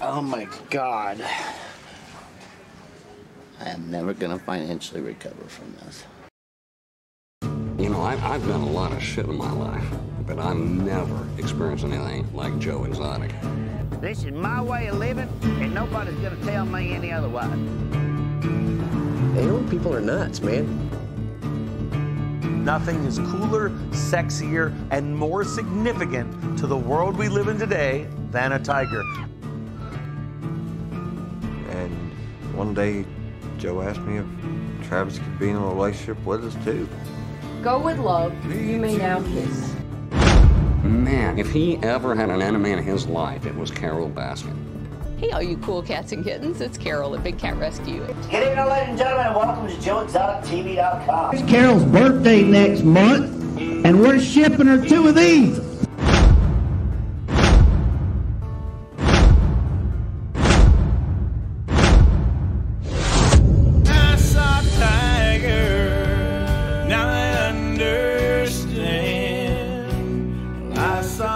Oh my God. I am never going to financially recover from this. You know, I, I've done a lot of shit in my life, but I've never experienced anything like Joe Exotic. This is my way of living, and nobody's going to tell me any other way. Hey, old people are nuts, man. Nothing is cooler, sexier, and more significant to the world we live in today than a tiger. One day, Joe asked me if Travis could be in a relationship with us too. Go with love. You may now kiss. Man, if he ever had an enemy in his life, it was Carole Baskin. Hey, all you cool cats and kittens, it's Carole at Big Cat Rescue. Good evening, ladies and gentlemen, and welcome to JoeExoticTV.com. It's Carole's birthday next month, and we're shipping her two of these.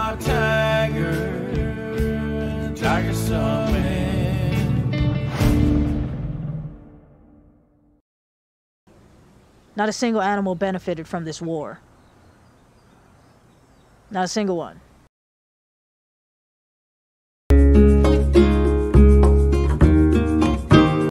Tiger, Tiger. Not a single animal benefited from this war. Not a single one.